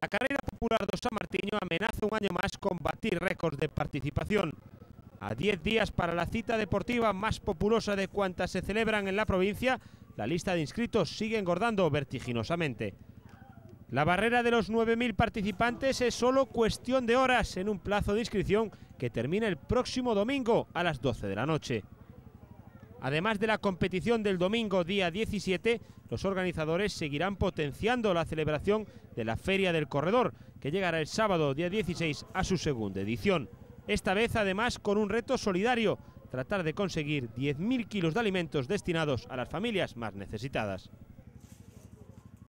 La carrera popular de San Martiño amenaza un año más con batir récords de participación. A 10 días para la cita deportiva más populosa de cuantas se celebran en la provincia, la lista de inscritos sigue engordando vertiginosamente. La barrera de los 9.000 participantes es solo cuestión de horas en un plazo de inscripción que termina el próximo domingo a las 12 de la noche. Además de la competición del domingo día 17, los organizadores seguirán potenciando la celebración de la Feria del Corredor, que llegará el sábado día 16 a su segunda edición. Esta vez además con un reto solidario, tratar de conseguir 10.000 kilos de alimentos destinados a las familias más necesitadas.